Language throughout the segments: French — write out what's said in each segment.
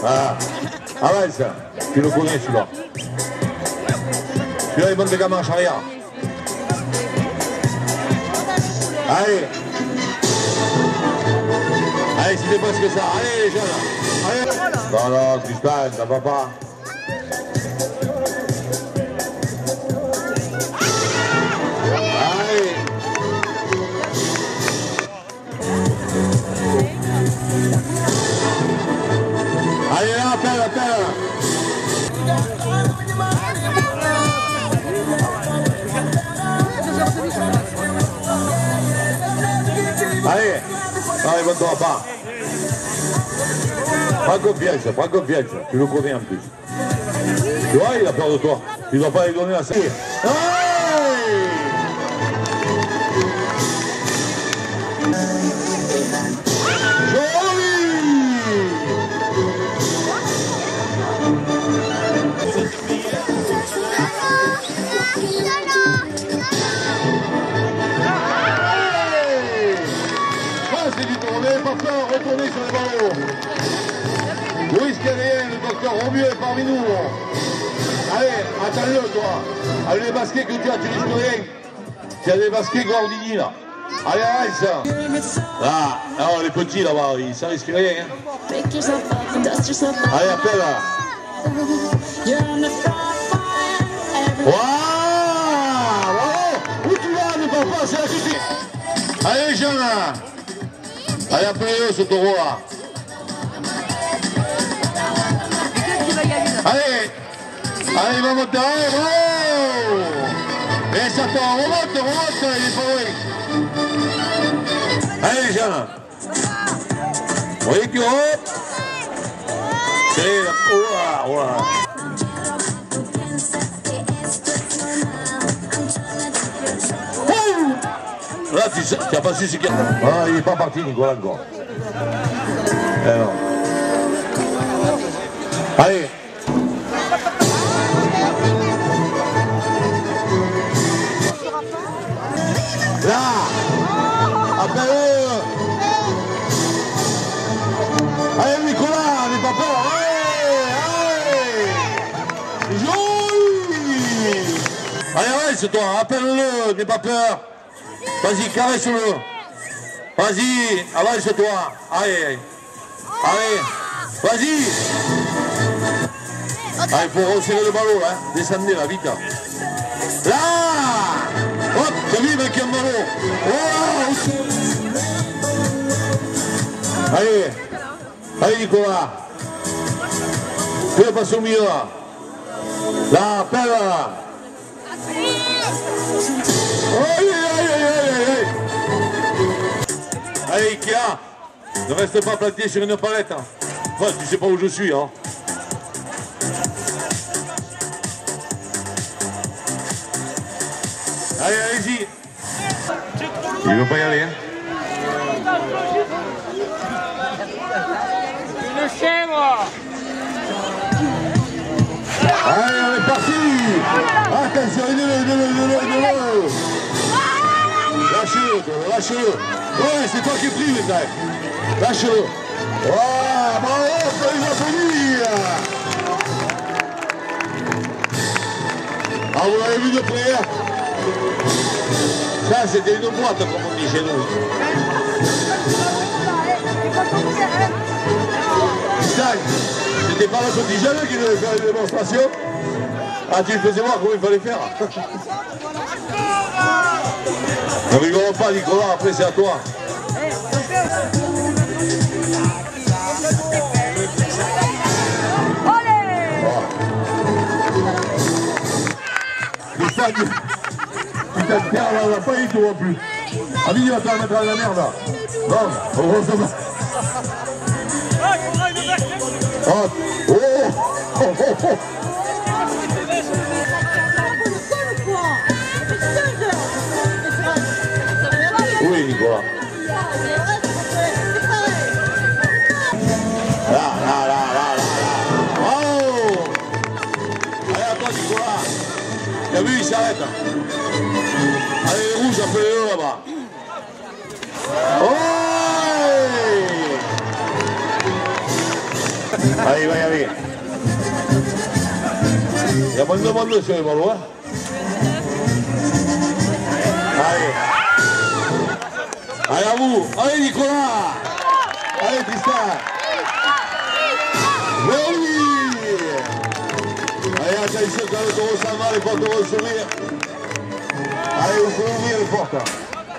Voilà. Avance. Tu le connais celui-là. Celui-là, il monte gamins en arrière. Allez. Allez, c'était presque ça. Allez, les jeunes. Allez. Non, tu pas, ça va pas. Allez, là, appelle, appelle. Allez, allez, bon toi pas. Prends confiance, prends confiance. Tu le connais en plus. Tu vois, il a peur de toi. Docteur Romieux est parmi nous. Allez, attends-le, toi. Avec les baskets que tu as, tu risques rien. Tu as des baskets Gordini, là. Allez, avance. Là, alors les petits, là-bas, ils- ça risque rien. Hein. Allez, appelle, là. Waouh Où tu vas, le papa C'est la suite Allez, les là. Allez, appelez-le, ce taureau-là. Allez Allez, il va monter, allez, bravo Et ça t'en remonte, remonte, il est pas loin. Allez, les jeunes Vous voyez que hop C'est la... Ouah, ouah. Là, tu sais, tu as passé ce qu'il y a. Ah, il n'est pas parti, Nicolas, encore. Eh non. Allez. Appelle-le, n'aie pas peur Vas-y, caresse-le. Vas-y, avance-toi. Allez. Allez. Vas-y. Ah, il faut resserrer le ballon, hein. Descendez là, vite. Là Hop, t'as vu, mec, un ballon. Allez. Allez, Nicolas. Tu le passes au milieu, là. Là, appelle, là. Allez, Ikea, ne reste pas planté sur une palette. hein. Enfin, tu sais pas où je suis, hein. Allez, allez-y. Il veut pas y aller, hein. Le Lâchez-le, Ouais, c'est toi qui es pris, Ouais, bravo, les applaudir Ah, vous l'avez vu de près hein. Ça, c'était une boîte, comme on dit chez c'était pas la petit jeune qui devait faire une démonstration. Ah, tu faisais voir comment il fallait faire Ne rigolons pas, Nicolas, après c'est à toi. Ça, tu putain de là, on l'a pas eu tout en plus. Ah, il va te la mettre dans la merde, là. Non, heureusement. Oh, oh, oh, oh, oh. Oui, Nicolas. Là, là, là, là, là, là. Bravo Allez, à toi, Nicolas. T'as vu, il s'arrête. Allez, les rouges, appelez-le là-bas. Oh Allez, il va y aller. Il y a moins de monde Allez. À vous. Allez, Nicolas. Allez, Tristan. Joli. Allez, attention, quand le taureau s'en va, les portes vont s'ouvrir. Allez, vous pouvez ouvrir les portes.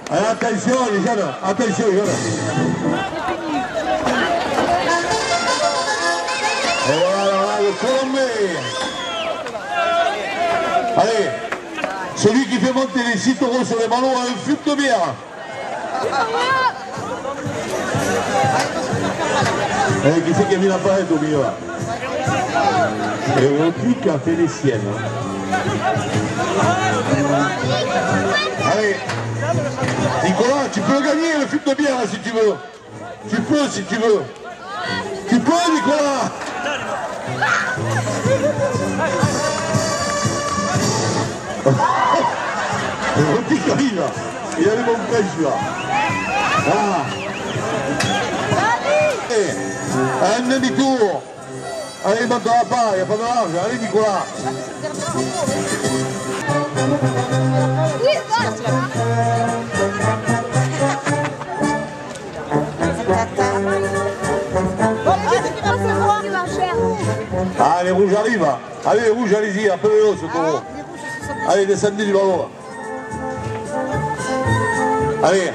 Allez, attention, les jeunes. Attention, les jeunes. Et voilà, voilà, Colombé. Allez, celui qui fait monter les six taureaux sur les ballons a un flûte de bière. Allez, qui c'est qui a mis la palette au milieu là Et Rodrigue a fait les siennes. hein. Allez, Nicolas, tu peux gagner le flûte de bière là, si tu veux. Tu peux si tu veux. Tu peux, Nicolas Rodrigue arrive. Il a les bons prêches là. Ah. Allez, un demi-tour. Allez, ne pas, il n'y a pas de large. Allez, Nicolas. Oui, voilà. Ah, les rouges arrivent. Allez, les rouges, allez-y, appelez-le ce taureau. Allez, descendez du ballon. Allez.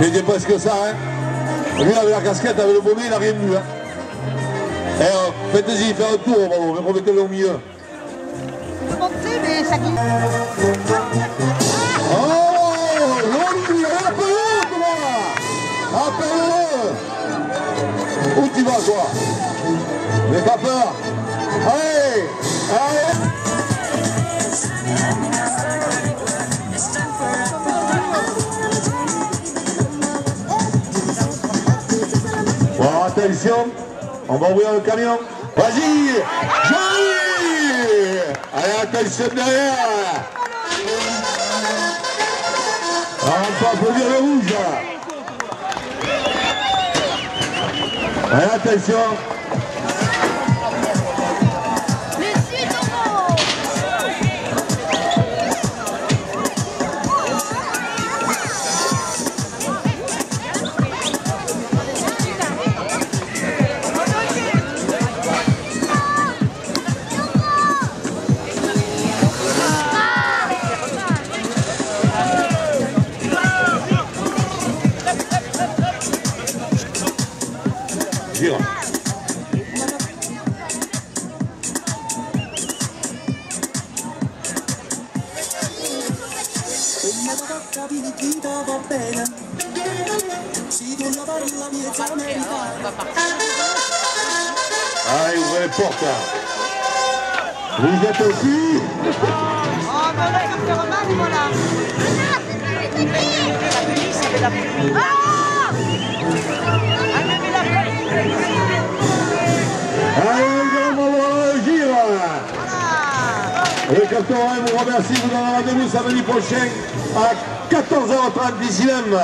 C'était presque ça, hein. Lui, avec la casquette, avec le bonnet, il n'a rien vu, hein. Eh, euh, faites-y, faites un tour mais remettez-le au milieu. Monter, mais ça. Oh, Londi, appelle-le, toi Appelle-le Où tu vas, toi? N'aie pas peur Allez Allez On va ouvrir le camion. Vas-y Allez, attention derrière ah, on peut applaudir le rouge. Allez, attention. Va bene Si la Allez, ouvrez les portes. Vous êtes aussi Oh, ben là, il va faire mal, voilà. La police, la. Ah Capteur vous remercie, vous rendez-vous samedi prochain à 14h30 ici même.